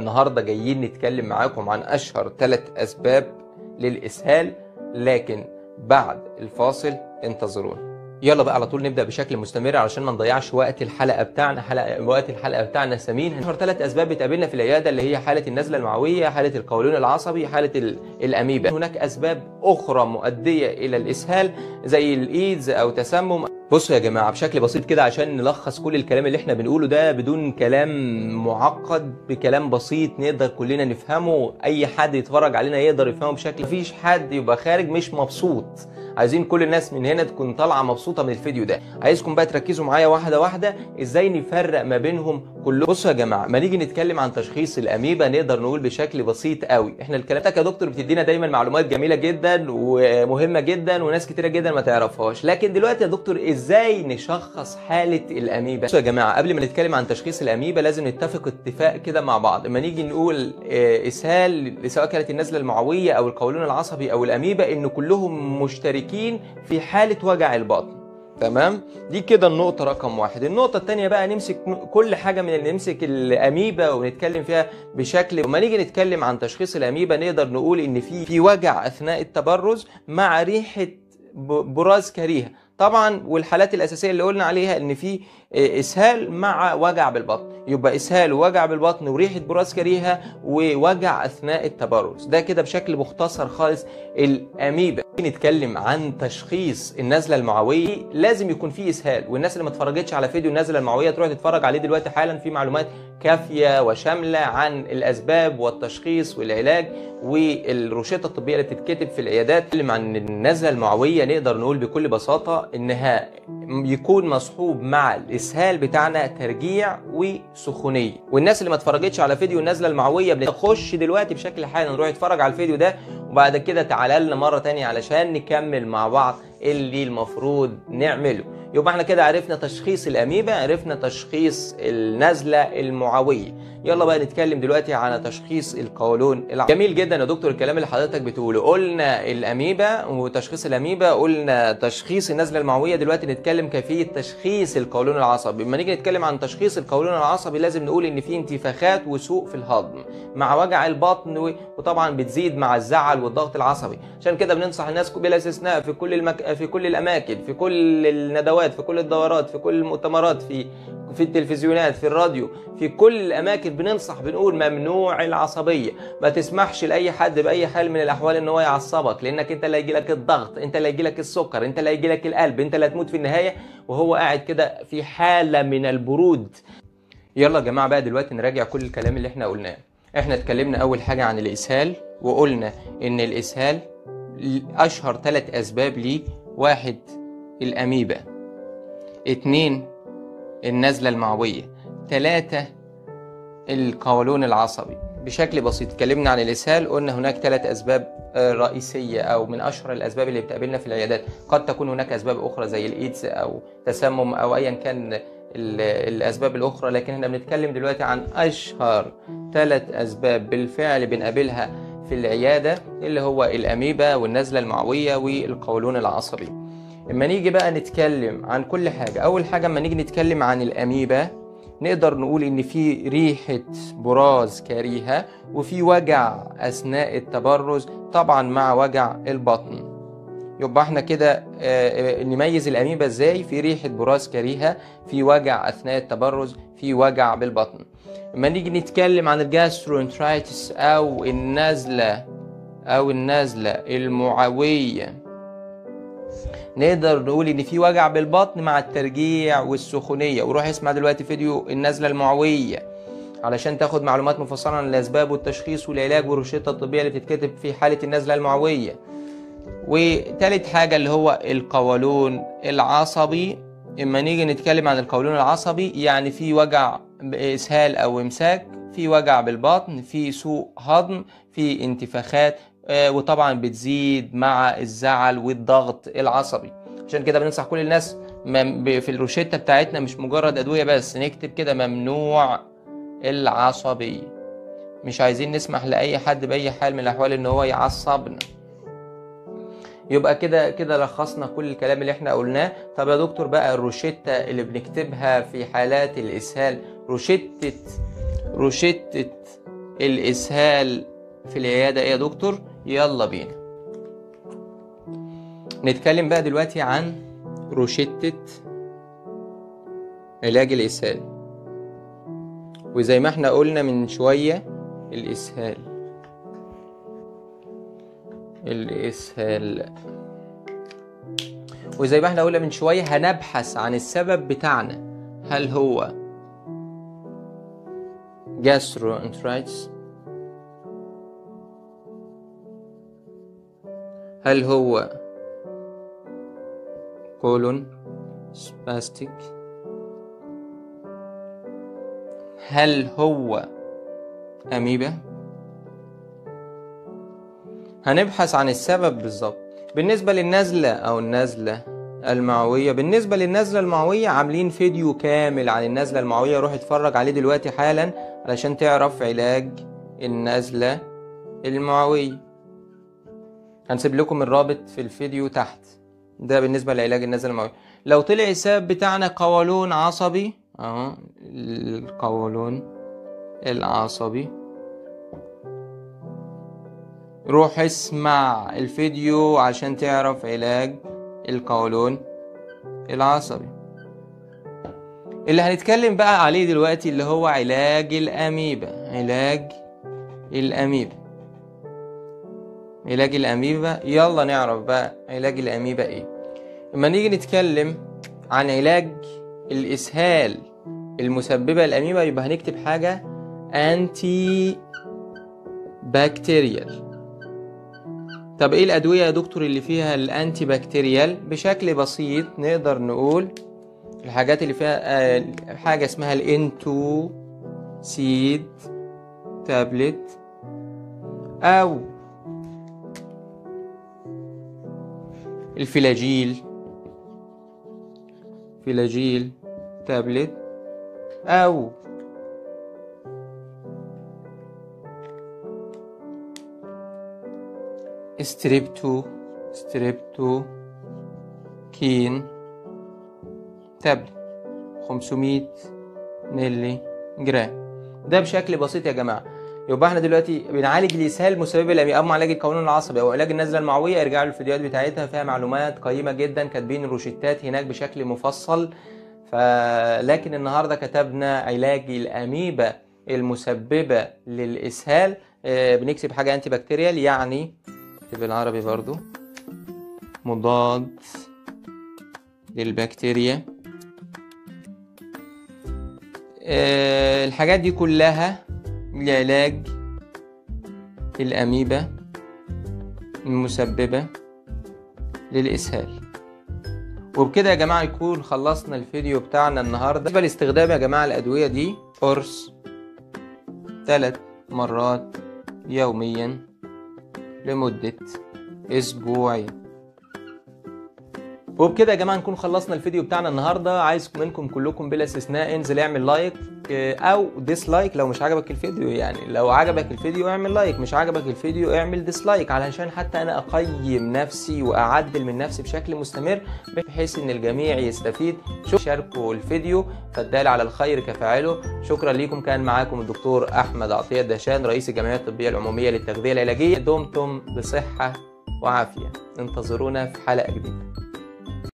النهارده جايين نتكلم معاكم عن أشهر ثلاث أسباب للإسهال لكن بعد الفاصل انتظرونا. يلا بقى على طول نبدأ بشكل مستمر علشان ما نضيعش وقت الحلقة بتاعنا حلقة وقت الحلقة بتاعنا ثمين أشهر ثلاث أسباب بتقابلنا في العيادة اللي هي حالة النزلة المعوية حالة القولون العصبي حالة ال- الأميبا. هناك أسباب أخرى مؤدية إلى الإسهال زي الإيدز أو تسمم. بصوا يا جماعة بشكل بسيط كده عشان نلخص كل الكلام اللي إحنا بنقوله ده بدون كلام معقد بكلام بسيط نقدر كلنا نفهمه أي حد يتفرج علينا يقدر يفهمه بشكل مفيش حد يبقى خارج مش مبسوط. عايزين كل الناس من هنا تكون طالعة مبسوطة من الفيديو ده. عايزكم بقى تركزوا معايا واحدة واحدة. إزاي نفرق ما بينهم كلهم؟ بصوا يا جماعة ما نيجي نتكلم عن تشخيص الأميبا نقدر نقول بشكل بسيط قوي. إحنا الكلام ده دكتور بتدينا دايما معلومات جميلة جدا ومهمة جدا وناس كتيرة جدا ما تعرفهاش. لكن دلوقتي يا دكتور إزاي نشخص حالة الأميبا؟ بصوا يا جماعة قبل ما نتكلم عن تشخيص الأميبا لازم نتفق اتفاق كده مع بعض. اما نيجي نقول آه، إسهال سواء كانت النزلة المعوية أو القولون العصبي أو الأميبا إن كلهم مشتركين. في حالة وجع البطن تمام؟ دي كده النقطة رقم واحد. النقطة التانية بقى نمسك كل حاجة من اللي نمسك الأميبا ونتكلم فيها بشكل. وما نيجي نتكلم عن تشخيص الأميبا نقدر نقول إن في في وجع أثناء التبرز مع ريحة براز كريهة. طبعا والحالات الأساسية اللي قلنا عليها إن في إسهال مع وجع بالبطن. يبقى إسهال ووجع بالبطن وريحة براز كريهة ووجع أثناء التبرز. ده كده بشكل مختصر خالص الأميبا نتكلم عن تشخيص النزلة المعوية. لازم يكون فيه إسهال. والناس اللي ما اتفرجتش على فيديو النزلة المعوية تروح تتفرج عليه دلوقتي حالا في معلومات كافية وشاملة عن الأسباب والتشخيص والعلاج والروشتة الطبية اللي بتتكتب في العيادات. نتكلم عن النزلة المعوية. نقدر نقول بكل بساطة إنها يكون مصحوب مع الإسهال بتاعنا ترجيع وسخونية. والناس اللي ما اتفرجتش على فيديو النزله المعوية بنخش دلوقتي بشكل حالا نروح نتفرج على الفيديو ده وبعد كده تعالى لنا مرة تانية علشان نكمل مع بعض اللي المفروض نعمله. يبقى إحنا كده عرفنا تشخيص الاميبا عرفنا تشخيص النزله المعوية. يلا بقى نتكلم دلوقتي على تشخيص القولون العصبي جميل جدا يا دكتور الكلام اللي حضرتك بتقوله. قلنا الاميبا وتشخيص الاميبا قلنا تشخيص النزلة المعوية. دلوقتي نتكلم كيفية تشخيص القولون العصبي. لما نيجي نتكلم عن تشخيص القولون العصبي لازم نقول إن في انتفاخات وسوء في الهضم مع وجع البطن وطبعا بتزيد مع الزعل والضغط العصبي. عشان كده بننصح الناس بلا استثناء في كل المك... في كل الأماكن في كل الندوات في كل الدورات في كل المؤتمرات في في التلفزيونات في الراديو في كل الأماكن بننصح بنقول ممنوع العصبية. ما تسمحش لأي حد بأي حال من الأحوال إن هو يعصبك لأنك أنت اللي هيجي لك الضغط أنت اللي هيجي لك السكر أنت اللي هيجي لك القلب أنت اللي هتموت في النهاية وهو قاعد كده في حالة من البرود. يلا يا جماعة بقى دلوقتي نراجع كل الكلام اللي إحنا قلناه. إحنا اتكلمنا أول حاجة عن الإسهال وقلنا إن الإسهال أشهر ثلاث أسباب ليه واحد الأميبا. اتنين النزلة المعوية. تلاتة القولون العصبي. بشكل بسيط اتكلمنا عن الإسهال قلنا هناك ثلاث أسباب آه، رئيسية أو من أشهر الأسباب اللي بتقابلنا في العيادات. قد تكون هناك أسباب أخرى زي الإيدز أو تسمم أو ايا كان ال- الأسباب الأخرى لكن إحنا بنتكلم دلوقتي عن أشهر ثلاث أسباب بالفعل بنقابلها في العيادة اللي هو الأميبا والنزلة المعوية والقولون العصبي. اما نيجي بقى نتكلم عن كل حاجة أول حاجة اما نيجي نتكلم عن الاميبا نقدر نقول إن في ريحة براز كريهه وفي وجع أثناء التبرز طبعا مع وجع البطن. يبقى إحنا كده آه، آه، نميز الاميبا إزاي؟ في ريحة براز كريهه في وجع أثناء التبرز في وجع بالبطن. لما نيجي نتكلم عن ال gastroenteritis أو النزله أو النزله المعوية نقدر نقول إن في وجع بالبطن مع الترجيع والسخونية. وروح اسمع دلوقتي فيديو النزله المعوية علشان تاخد معلومات مفصلة عن الأسباب والتشخيص والعلاج والروشتة الطبيه اللي بتتكتب في حالة النزله المعوية. وتالت حاجة اللي هو القولون العصبي. إما نيجي نتكلم عن القولون العصبي يعني في وجع اسهال أو إمساك في وجع بالبطن في سوء هضم في انتفاخات وطبعا بتزيد مع الزعل والضغط العصبي. عشان كده بننصح كل الناس في الروشتة بتاعتنا مش مجرد أدوية بس نكتب كده ممنوع العصبية مش عايزين نسمح لأي حد بأي حال من الأحوال إن هو يعصبنا. يبقى كده كده لخصنا كل الكلام اللي إحنا قلناه. طب يا دكتور بقى الروشتة اللي بنكتبها في حالات الإسهال روشتة روشتة الإسهال في العيادة إيه يا دكتور؟ يلا بينا. نتكلم بقى دلوقتي عن روشتة علاج الإسهال. وزي ما إحنا قلنا من شوية الإسهال. الإسهال. وزي ما إحنا قلنا من شوية هنبحث عن السبب بتاعنا. هل هو gastroenteritis هل هو كولون سباستيك هل هو أميبا هنبحث عن السبب بالظبط. بالنسبة للنزلة أو النزلة المعوية بالنسبة للنزلة المعوية عاملين فيديو كامل عن النزلة المعوية روح اتفرج عليه دلوقتي حالا علشان تعرف علاج النزلة المعوية. هنسيب لكم الرابط في الفيديو تحت. ده بالنسبة لعلاج النزلة المعوية لو طلع السبب بتاعنا قولون عصبي أهو القولون العصبي. روح اسمع الفيديو عشان تعرف علاج القولون العصبي. اللي هنتكلم بقى عليه دلوقتي اللي هو علاج الأميبا. علاج الأميبا. علاج الأميبا. يلا نعرف بقى علاج الأميبا إيه. لما نيجي نتكلم عن علاج الإسهال المسببة للأميبا يبقى هنكتب حاجة أنتي بكتيريال طب إيه الأدوية يا دكتور اللي فيها الأنتي بكتيريال بشكل بسيط نقدر نقول الحاجات اللي فيها آه، حاجة اسمها الانتو سيد تابلت أو الفلاجيل. فلاجيل تابلت. أو. ستريبتو ستريبتو كين. تابلت. 500 ملي جرام. ده بشكل بسيط يا جماعة. يبقى إحنا دلوقتي بنعالج الإسهال مسبب الأميبا أما علاج القولون العصبي أو علاج النزلة المعوية. ارجعوا للفيديوهات بتاعتها فيها معلومات قيمة جدا. كاتبين الروشتات هناك بشكل مفصل. فلكن النهارده كتبنا علاج الأميبا المسببة للإسهال. آه، بنكتب حاجة antibacterial يعني بالعربي برضو مضاد للبكتيريا. آه، الحاجات دي كلها لعلاج الأميبا المسببة للإسهال. وبكده يا جماعة يكون خلصنا الفيديو بتاعنا النهاردة. بالنسبة لاستخدام يا جماعة الأدوية دي قرص ثلاث مرات يوميا لمدة أسبوعين. وبكده يا جماعة نكون خلصنا الفيديو بتاعنا النهارده. عايز منكم كلكم بلا استثناء انزل اعمل like آه، أو dislike لو مش عجبك الفيديو يعني. لو عجبك الفيديو اعمل like مش عجبك الفيديو اعمل dislike علشان حتى أنا اقيم نفسي واعدل من نفسي بشكل مستمر بحيث إن الجميع يستفيد. شاركوا الفيديو فالدال على الخير كفاعله. شكرا ليكم. كان معاكم الدكتور أحمد عطية الدهشان رئيس الجمعية الطبية العمومية للتغذية العلاجية. دمتم بصحة وعافية. انتظرونا في حلقة جديدة.